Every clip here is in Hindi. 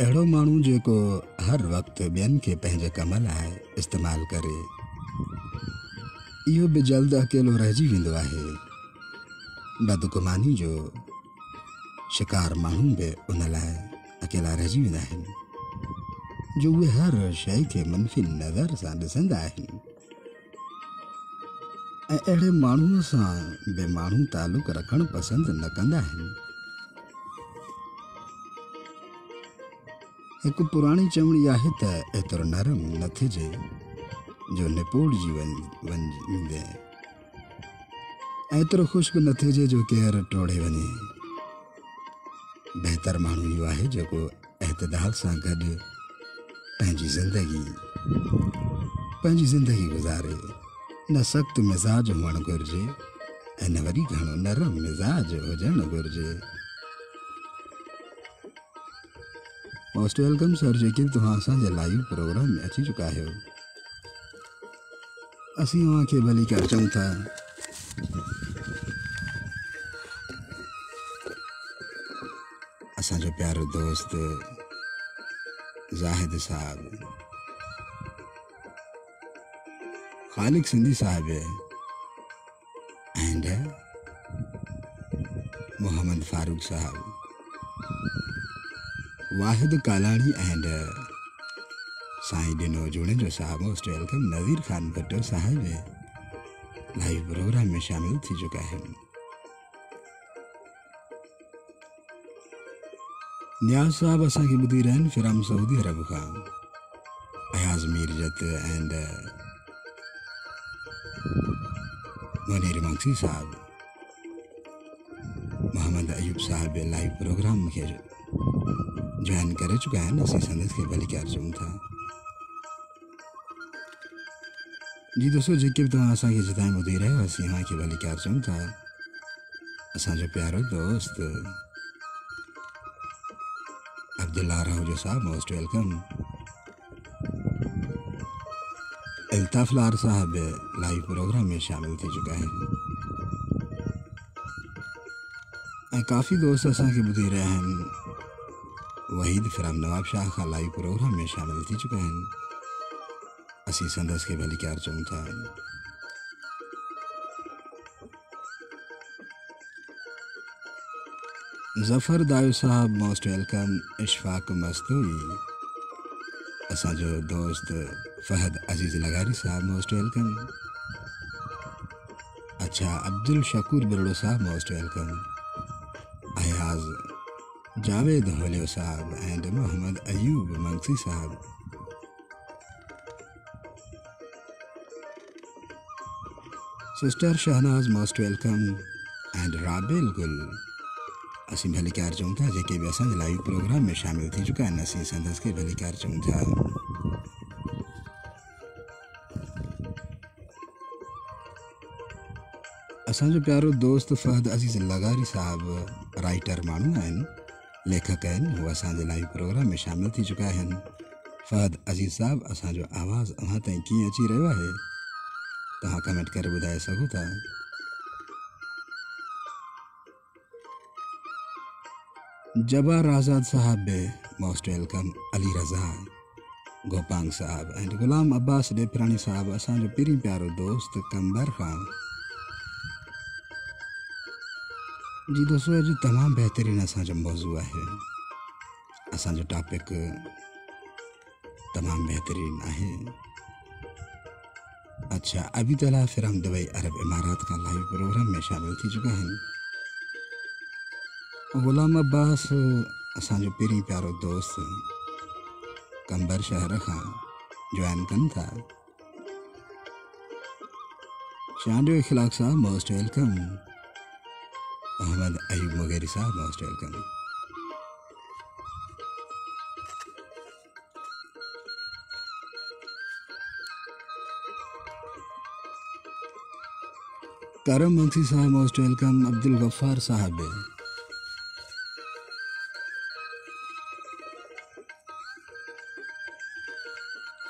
अहिड़ो माण्हू जेको हर वक़्तु खे पंहिंजे कम लाइ इस्तेमालु करे, इहो बि जल्द अकेलो वेंदो आहे। बदगुमानी जो शिकार माण्हू बि उन लाइ अकेला रहिजी जो उहे हर शइ खे मनफ़ी नज़र सां ॾिसंदा आहिनि। ऐं अहिड़े माण्हूअ सां बि माण्हू तालुक न कंदा हिकु पुराणी चवणी आहे त एतिरो नरम न थिजे जो निपोड़जी वञे एतिरो ख़ुश्क न थिजे जो केरु टोड़े वञे बहितर माण्हू इहो आहे जेको एतदाल सां गॾु पंहिंजी ज़िंदगी पंहिंजी ज़िंदगी गुज़ारे। न सख़्तु मिज़ाज हुअणु घुरिजे, ऐं न वरी घणो नरम मिज़ाज हुजणु घुरिजे। मोस्ट वेलकम सर जेके बि तव्हां लाइव प्रोग्राम में अची चुका आहियो असीं तव्हांखे भली कर चऊं था असांजो प्यारो दोस्त ज़ाहिद साहब खालिक सिंधी साहब एंड मोहम्मद फारूक साहब वाहिद कालानी एंड साईं डिनो जुड़े जो sahab most welcome Nazir Khan Bhatto sahab live programme में शामिल थी चुका है न्याज साहब असांखे ॿुधी रहिया आहिनि from Saudi Arab Khan Ayaz Mirjat and Munir Mangsi sahab. Mohammad Ayub साहब लाइव प्रोग्राम खे जॉइन करे, चुका आहिनि असीं संदसि खे भली कर चऊं था। जी दोस्तों जेके बि तव्हां असांखे जितां ॿुधी रहियो असीं तव्हांखे भली कर चऊं था। असांजो प्यारो दोस्त अब्दुल्ला राहुजो साहब, मोस्ट वेलकम। अल्ताफ लार साहब लाइव प्रोग्राम में शामिल थी चुका है। काफ़ी दोस्त असांखे ॿुधी रहिया आहिनि वहीद फिराम नवाब शाह खां लाइव प्रोग्राम में शामिल थी चुका आहिनि असीं संदसि खे भली क्यार चऊं था? ज़फ़र दायो साहब मोस्ट वेलकम इशफाक मस्तूरी असांजो दोस्त फहद अज़ीज़ लगारी साहब मोस्ट वेलकम अच्छा अब्दुल शकूर बिरड़ो साहब मोस्ट वेलकम अयाज जावेद होलियो साहब and Mohammad Ayub Mangsi sahab. Sister Shahnaz most welcome and Rabil Gul. असीं भली कार था, जेके बि असांजे लाइव प्रोग्राम में शामिल थी चुका आहिनि असीं संदसि खे भली कार चऊं था। असांजो प्यारो दोस्त फहद अज़ीज़ लगारी साहब राइटर माण्हू आहिनि लेखक आहिनि हू लाइव प्रोग्राम में शामिल थी चुका आहिनि फहद अज़ीज़ साहब असांजो आवाज़ अव्हां ताईं कीअं अची रहियो आहे, तव्हां कमेंट करे ॿुधाए सघो था। जबार आज़ाद साहब बि, most welcome, Ali Raza, Gopang sahab, and Ghulam Abbas डेपराणी साहब असांजो पहिरीं प्यारो दोस्त कंबर खां। जी दोस्तों अॼु तमामु बहितरीनु असांजो मौज़ू आहे असांजो टॉपिक तमामु बहितरीनु आहे। अच्छा अभी तला फिर हम दुबई अरब इमारात का लाइव प्रोग्राम में शामिल थी चुका है। गुलाम अब्बास असांजो पहिरीं प्यारो दोस्त, कंबर शहर खां जॉइन कनि था। Chandio Ikhlaq sahab most welcome Mohammad Ayub Mugheri sahab, most welcome. Karam Mansi sahab, most welcome. Abdul Gaffar साहब।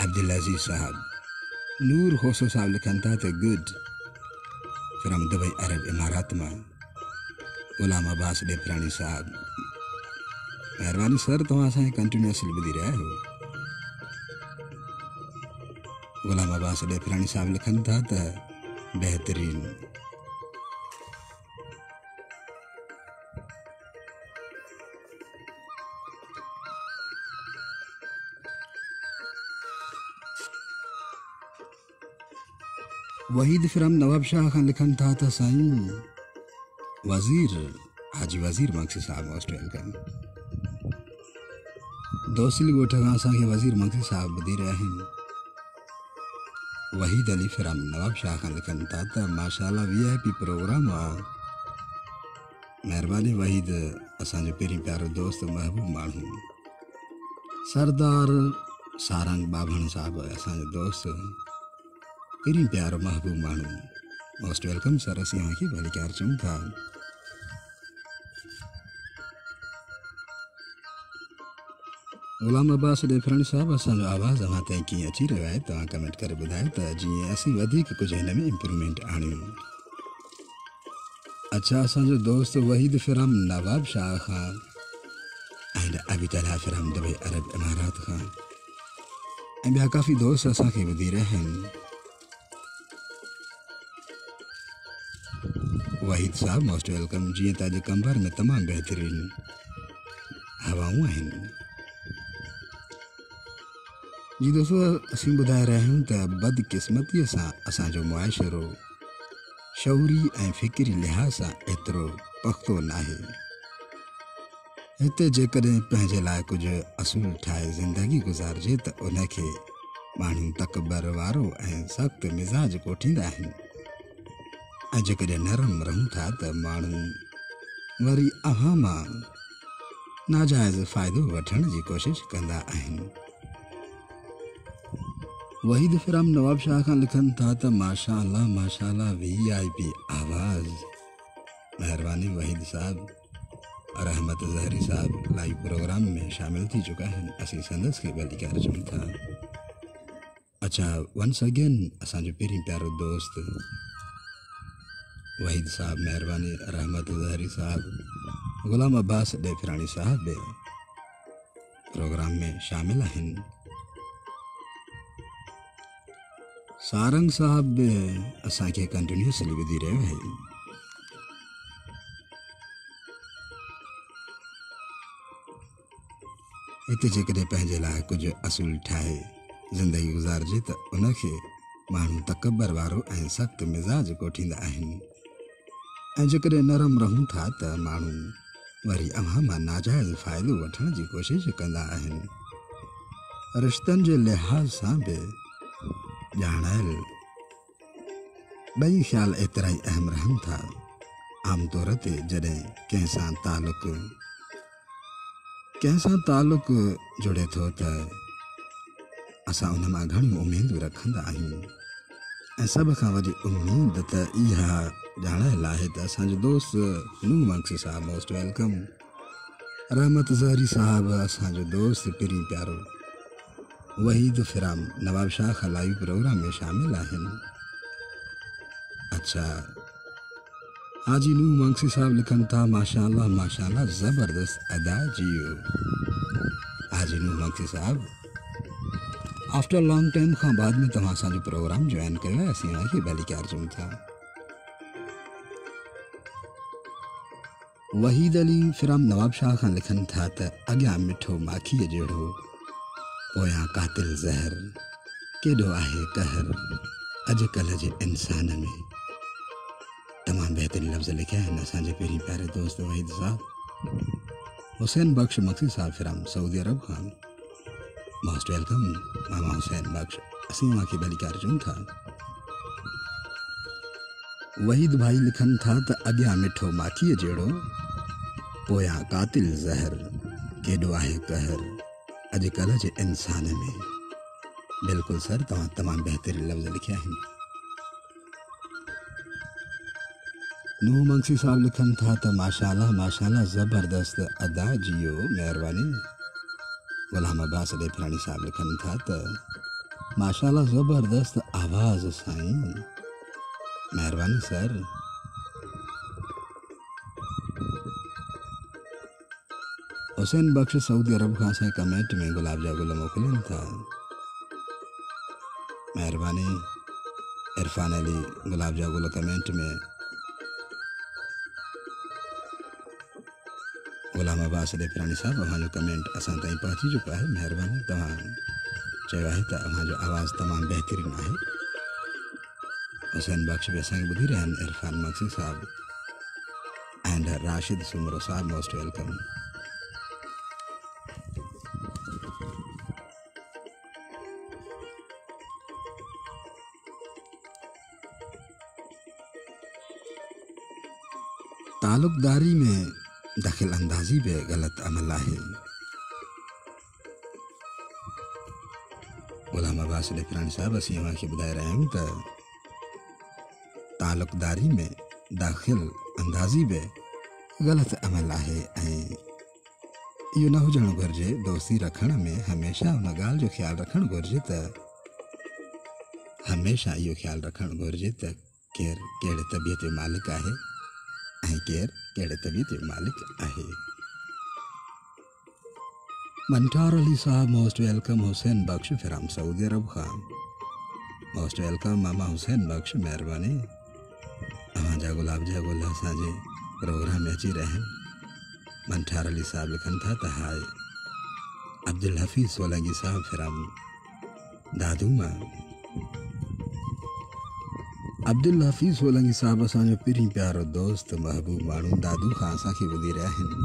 अब्दुल अज़ीज़ साहब। नूर होसो साहब लिखनि था गुड। फ्रॉम दुबई अरब इमारात माँ गुलाम अब्बास डेपराणी साहब। महिरबानी सर तव्हां असांखे कंटिन्यूअसली ॿुधी रहिया आहियो ग़ुलाम अब्बास ॾेफराणी साहिबु लिखनि था त बहितरीन। वहीद फिरम नवाब शाह खां लिखनि था त साईं वज़ीर हाजी वज़ीर मक्सी साहब मोस्ट वेलकम दोसिल ॻोठ खां असांखे वज़ीर मक्सी साहब ॿुधी रहिया आहिनि वहीद अली फिरम नवाब शाह खां लिखनि था त माशाला वी आई पी प्रोग्राम आहे महिरबानी वहीद असांजो पहिरीं प्यारो दोस्त महबूब माण्हू सरदार सारंग बाभण साहब असांजो दोस्त पहिरीं प्यारो महबूब माण्हू मोस्ट वेलकम सर, असीं तव्हांखे भली क्यार चऊं था। ग़ुलाम अब्बास ॾेफराणी साहिबु असांजो आवाज़ु ताईं कीअं अची रहियो आहे? तव्हां कमेंट करे ॿुधायो त जीअं असीं वधीक कुझु में इम्प्रूवमेंट आणियूं। अच्छा असांजो दोस्त वहीद फिरम नवाब शाह खां ऐं अबी तला फिरम दुबई अरब इमारात खां ऐं ॿिया काफ़ी दोस्त असांखे ॿुधी रहिया वहीद साहब मोस्ट वेलकम त अॼु कंबर में तमामु बहितरीनु हवाऊं आहिनि। जी दोस्तो, असीं ॿुधाए रहिया त बदकिस्मतीअ सां असांजो मुआशिरो, शौरी ऐं फ़िक्री लिहाज़ सां एतिरो पख़्तो नाहे। हिते जेकॾहिं पंहिंजे असूल ठाहे ज़िंदगी गुज़ारिजे त उनखे माण्हू तकबर वारो ऐं सख़्तु मिज़ाज कोठींदा आहिनि। ऐं नरम रहूँ था त माण्हू वरी अव्हां माँ नाजाइज़ फ़ाइदो वठण जी कोशिशि कंदा आहिनि। वहीद फिरम नवाब शाह खां लिखनि था त माशा माशा वी आई पी आवाज़। महिरबानी वहीद साहब रहमत ज़हरी साहब, लाइव प्रोग्राम में शामिल थी चुका आहिनि असीं संदसि खे भली कार चऊं था। अच्छा वंस अगेन असांजो पहिरीं प्यारो दोस्त, वहीद साहब, महिरबानी रहमत ज़हरी साहब, ग़ुलाम अब्बास ॾेफराणी साहब बि प्रोग्राम में शामिल आहिनि सारंग साहब असांखे कंटिन्यूसली ॿुधी रहियो आहे हिते जेकॾहिं पंहिंजे लाइ कुझु असूल ठाहे ज़िंदगी गुज़ारिजे त उनखे माण्हू तकबर वारो ऐं सख़्तु मिज़ाज कोठींदा आहिनि ऐं नरम रहूँ था त माण्हू वरी अव्हां माँ नाजाइज़ फ़ाइदो वठण जी कोशिशि कंदा आहिनि रिश्तनि लिहाज़ सां बि ॼाणायल ॿई ख़्याल ई अहम रहनि था आमतौर ते जॾहिं कंहिं सां तालुक कंहिं सां तालुक जुड़े थो त असां उन माँ उमेदूं रखंदा आहियूं ऐं सभ खां वॾी त इहा आहे त दोस्त नू मंक्सी साहब मोस्ट वेलकम रहमत ज़हरी साहब असांजो दोस्त पहिरीं प्यारो वहीद फिराम नवाब शाह खां लाइव प्रोग्राम में शामिल आहिनि अच्छा हाजी नू मंक्सी साहब लिखनि था माशा माशा ज़बरदस्त, अदा जियो। हाजी नू मंक्सी साहब आफ्टर लॉन्ग टाइम खां बाद में तव्हां असांजो प्रोग्राम जॉइन कयो असीं हुनखे भली कार चऊं था। वहीद अली फिराम नवाब शाह खां लिखनि था, त अॻियाँ मिठो माखीअ जहिड़ो पोयां कातिल ज़हर केॾो आहे कहर अॼुकल्ह जे इंसान में तमामु बहितरीन लफ़्ज़ लिखिया आहिनि असांजे पहिरीं प्यारे दोस्त वहीद साहब Hussain Bakhsh Maksi sahab from Saudi Arab Khan most welcome मामा हुसैन बख़्श असीं तव्हांखे भली कार चऊं था वहीद भाई लिखनि था त अॻियाँ मिठो माखीअ जहिड़ो पोयां कातिल ज़हर केॾो आहे कहर अॼुकल्ह जे इंसान में। बिल्कुलु सर तव्हां तमामु बहितरीन लफ़्ज़ लिखिया आहिनि नूह मंसी साहब लिखनि था त माशाला माशाला ज़बरदस्त अदा जियो, महिरबानी। ग़ुलाम अब्बास अली ॾेफराणी साहब लिखनि था त माशाला ज़बरदस्त आवाज़ साईं। महिरबानी sir. Hussain Bakhsh Saudi Arab खां असांजे कमेंट में गुलाब जा गुल मोकिलिनि था। महिरबानी, इरफान अली, गुलाब जा गुल कमेंट में। गुलाम अब्बास ॾेपराणी साहिबु अव्हांजो कमेंट असां ताईं पहुची चुको आहे महिरबानी चयो आहे त अव्हांजो आवाज़ु तमामु बहितरीनु आहे। हुसैन बख्श बि असांखे ॿुधी रहिया इरफान मक्सी साहिबु एंड राशिद सुमरो साहिबु मोस्ट वेलकम तालुकदारी में दखल अंदाज़ी बि ग़लति अमल आहे। गुलाम अब्बास लेखरानी साहिबु, असीं अव्हांखे ॿुधाए रहिया आहियूं त तालुकदारी में दाख़िल अंदाज़ी बि ग़लति अमल आहे ऐं न हुजणु घुरिजे, दोस्ती रखण में हमेशह हुन ॻाल्हि जो ख़्यालु रखणु घुरिजे त हमेशह इहो ख़्यालु रखणु घुरिजे त केरु तबियत जो मालिक आहे। ऐं केरु कहिड़े तबियत मालिक आहे Manthar Ali sahab most welcome Hussain Bakhsh from Saudi Arab Khan most welcome मामा हुसैन बख्श महिरबानी अव्हांजा गुलाब जा गुल असांजे प्रोग्राम अची आहिनि मंठार अली साहब लिखनि था, त हाय। अब्दुल हफ़ीज़ सोलंगी साहब फिराम दादू माँ अब्दुल हफ़ीज़ सोलंगी साहब असांजो पहिरीं प्यारो दोस्त महबूब माण्हू दादू खां असांखे ॿुधी रहिया आहिनि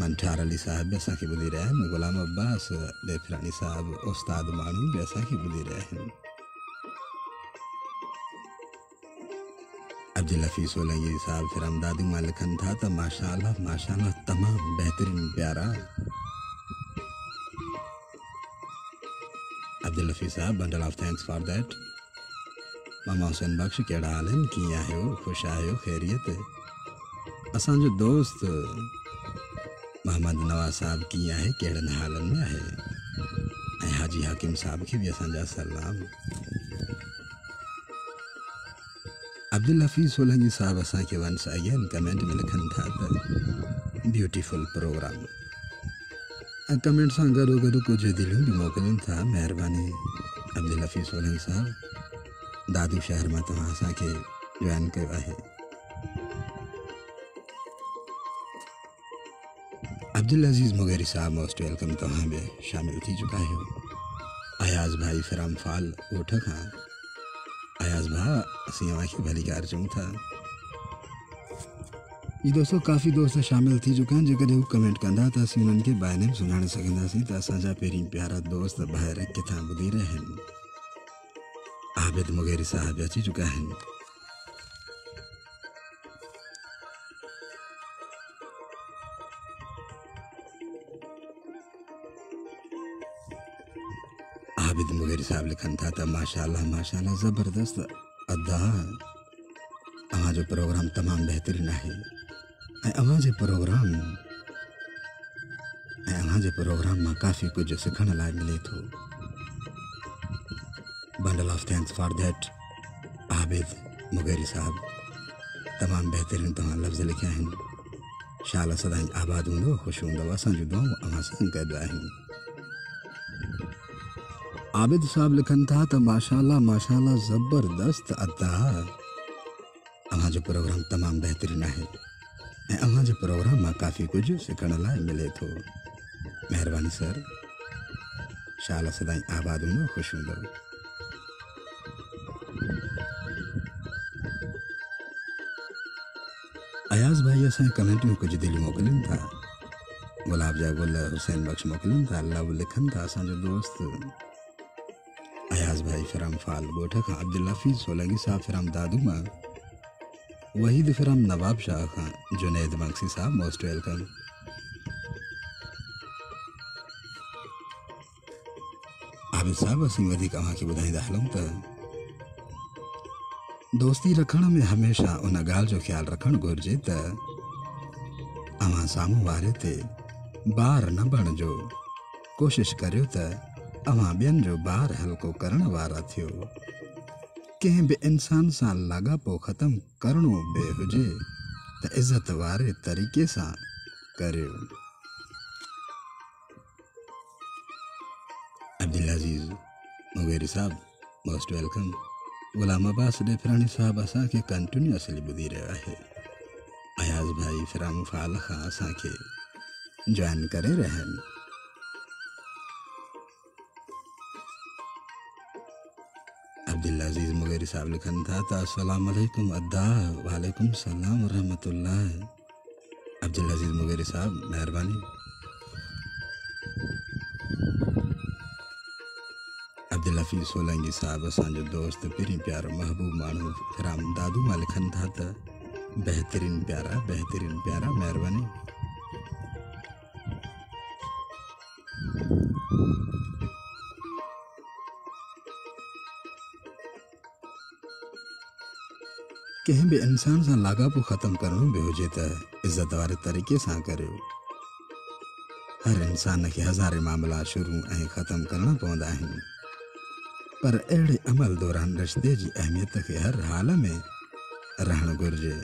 मंठार अली साहिब बि असांखे ॿुधी रहिया आहिनि ग़ुलाम अब्बास देफरानी साहिबु उस्ताद माण्हू बि असांखे ॿुधी रहिया आहिनि अब्दुल हफ़ीज़ सोलंगी साहिब फिर दादू माँ लिखनि था त माशा माशा तमामु बहितरीनु प्यारा Abdul Hafeez sahib bundle of thanks for that मामा हुसैन बख्श कहिड़ा हाल आहियो? ख़ुशि आहियो? ख़ैरियत? असांजो दोस्त मोहम्मद नवाज़ साहिबु कीअं आहे? कहिड़नि हालनि में ऐं हाजी हाकिम साहिब खे बि असांजा सलाम। अब्दुल हफ़ीज़ सोलंगी साहिबु असांखे वंस अगेन कमेंट में लिखनि था ब्यूटीफुल प्रोग्राम कमेंट सां गॾो गॾु कुझु दिलियूं बि मोकिलिनि था। महिरबानी, अब्दुल हफ़ीज़ सोलंगी साहिबु। दादू शहर माँ तव्हां असांखे जॉइन कयो आहे अब्दुल अज़ीज़ मुगेरी साहब मोस्ट वेलकम तव्हां बि शामिल थी चुका आहियो अयाज़ भाई फिराम फाल ॻोठ खां अयाज़ भाउ असीं अव्हांखे भली कार चऊं था। जी दोस्तों काफ़ी दोस्त शामिल थी चुका आहिनि जेकॾहिं हू कमेंट कंदा त असीं उन्हनि खे में सुञाणे सघंदासीं त प्यारा दोस्त ॿाहिरि किथां ॿुधी रहिया आहिनि आबिद मुगेरी साहब अची चुका आहिनि आबिद मुगेरी साहब लिखनि था त माशाल्लाह माशाल्लाह ज़बरदस्त अदा अव्हांजो प्रोग्राम तमामु बहितरीनु आहे ऐं अव्हांजे प्रोग्राम ऐं अव्हांजे प्रोग्राम माँ काफ़ी कुझु सिखण लाइ मिले थो bundle of thanks for that Abid Mugheri sahab, तमामु बहितरीनु तव्हां लफ़्ज़ लिखिया आहिनि शाल सदाईं आबाद हूंदो, ख़ुशि हूंदव असांजूं दुआऊं अव्हां आबिद साहब लिखनि था त माशाल्लाह माशाल्लाह ज़बरदस्त अदा अव्हांजो प्रोग्राम तमामु बहितरीनु आहे, ऐं अव्हांजे प्रोग्राम माँ काफ़ी कुझु सिखण लाइ मिले थो। महिरबानी, सर। शाल सदाईं आबाद हूंदो, ख़ुशि हूंदव अयाज़ भाई कमेंट में कुझु दिलियूं मोकिलिनि था। गुलाब जा गुल हुसैन बख्श मोकिलिनि था लव लिखनि था असांजो दोस्त। अयाज़ भाई फिराम फाल ॻोठ खां अब्दुल हफ़ीज़ सोलंगी साहब फिराम दादू माँ। वहीद फिराम नवाब शाह खां, जुनैद मक्सी साहब, मोस्ट वेलकम। आबिद साहब असीं वधीक अव्हांखे ॿुधाईंदा हलूं त। दोस्ती रखण में हमेशा उन गाल जो ख्याल रखण घुरिजे त अवां सामू वारे ते बार न बण जो कोशिश करियो त अवां ॿियनि जो बार हल्को करण वारा थियो। कंहिं बि इंसान सां लाॻापो खत्म करिणो बे हुजे त इज़्ज़त वारे तरीक़े सा करियो। Abdul Aziz Mugheri sahab, most welcome. गुलाम अब्बास डेफरानी साहब असांखे कंटिन्यूअसली ॿुधी रहियो आहे अयाज़ भाई फिराम फ़ाल खां असांखे जॉइन करे रहिया आहिनि अब्दुल्ला अज़ीज़ मुगेरी साहब लिखनि था त अस्सलाम वालेकुम अद्दा वालेकुम सलाम रहमतुल्लाह अब्दुल अज़ीज़ मुगेरी साहब महिरबानी हफ़ीज़ सोलंगी साहब असांजो दोस्त पहिरीं प्यारो महबूब माण्हू राम दादू माँ लिखनि था त बहितरीन प्यारा बहितरीन प्यारा, महिरबानी। कंहिं बि इंसान सां लाॻापो ख़तमु करणो बि हुजे त इज़त वारे तरीक़े सां करियो हर इंसान खे हज़ारे मामला शुरू ऐं ख़तमु करणा पवंदा आहिनि। पर अहिड़े अमल दौरान रिश्ते जी अहमियत खे हर हाल में रहणु घुरिजे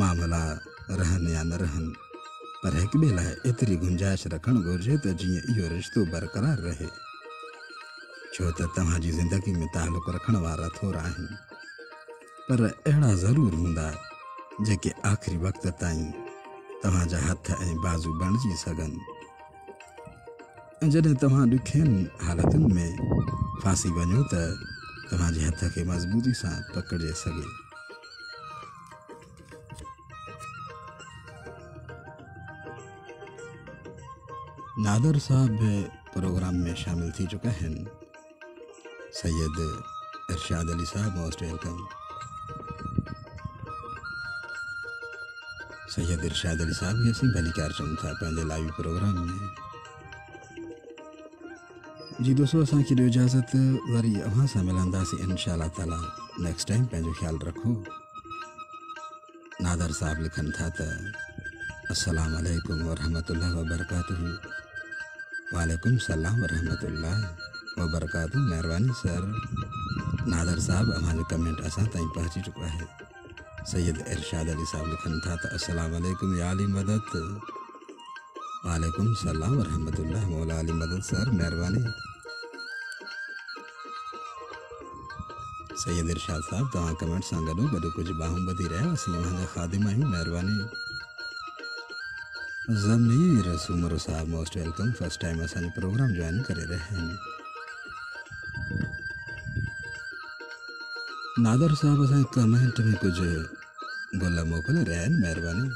मामला रहनि या न रहनि, पर ॿिए लाइ एतिरी गुंजाइश रखणु घुरिजे त जीअं इहो रिश्तो बरक़रार रहे। छो त तव्हांजी ज़िंदगी में तालुक़ रखण वारा थोरा पर अहिड़ा ज़रूरु हूंदा जेके आख़िरी वक़्त ताईं तव्हांजा हथ बाज़ू बणिजी सघनि। जॾहिं तव्हां ॾुखियनि में फासी वञो त हथ खे मज़बूती सां पकिड़े सघे नादर साहब भी प्रोग्राम में शामिल थी चुका हैं सैयद इरशाद अली साहब मोस्ट वेलकम सैयद इरशाद अली साहब असीं भली कार चऊं था लाइव प्रोग्राम में जी दोस्तों ॾियो इजाज़त। वरी अव्हां सां मिलंदासीं इनशा ताला नेक्स्ट टाइम पंहिंजो ख़्यालु रखो। नादर साहब लिखनि था त, अस्सलाम वालेकुम वरहमतुल्लाह वबरकातुहू। वालेकुम सलाम वरहमतुल्लाह वबरकातुहू। महिरबानी सर। नादर साहब अव्हांजो कमेंट असां ताईं पहुची चुको आहे सैयद इरशाद अली साहब लिखनि था त, अस्सलाम वालेकुम या अली मदद। वालेकुम सलाम वरहमतुल्लाह मौला अली मदद सर, महिरबानी। सैयद इरशाद साहब तव्हां कमेंट सां गॾो गॾु कुझु बाहूं ॿधी रहिया असीं अव्हांजा ख़ादिम आहियूं महिरबानी। Zamir Soomar sahab most welcome first time असांजो प्रोग्राम जॉइन करे रहिया आहिनि नादर साहब असांजे कमेंट में कुझु गुल मोकिले रहिया आहिनि महिरबानी।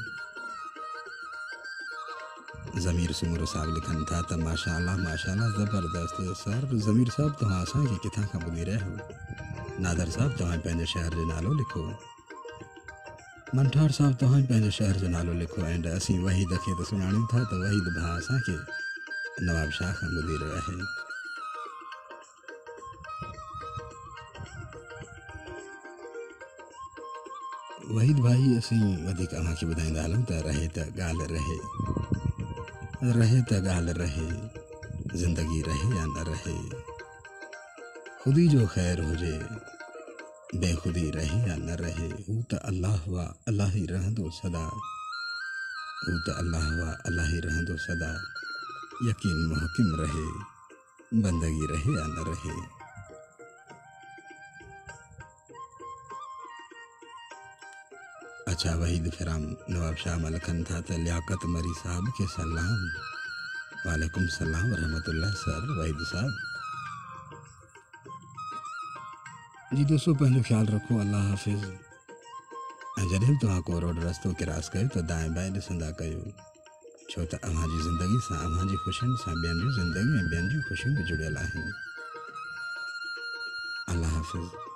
ज़मीर सुमर साहब लिखनि था, त माशा माशा ज़बरदस्त। सर, ज़मीर साहब तव्हां असांखे किथां खां ॿुधी रहिया आहियो नादर साहब, तव्हां पंहिंजे शहर जो नालो लिखो। मंठार साहब, तव्हां शहर जो नालो लिखो एंड असीं वहीद खे त सुञाणूं था त वहीद भाउ असांखे नवाब शाह खां ॿुधी रहियो वहीद भाई, असीं वधीक अव्हांखे ॿुधाईंदा त रहे त रहे। रहे त रहे, ज़िंदगी रहे या न रहे। ख़ुदी जो ख़ैर हुजे बेख़ुदी रहे या न रहे हू त अलाह वा अलाह ई रहंदो सदा। हू त अलाह वा अलाह ई रहंदो सदा। यकीन मुहकिम रहे, बंदगी रहे या न रहे। अच्छा वहीद फिराम नवाब शाह मलखन था, त लियाकत मरी साहब के सलाम। वालेकुम सलाम वरहमतुल्लाह सर, वहीद साहब। जी दोस्तों पंहिंजो ख़्यालु रखो, अल्लाह हाफ़िज़। ऐं जॾहिं तव्हां को रोड रस्तो क्रॉस कर, त दाएँ बाएँ ॾिसंदा कयो। छो त अव्हांजी ज़िंदगी सां अव्हांजी ख़ुशियुनि सां ॿियनि जूं ज़िंदगी ऐं ॿियनि जूं ख़ुशियूं बि जुड़ियल आहिनि। अल्लाह हाफ़िज़।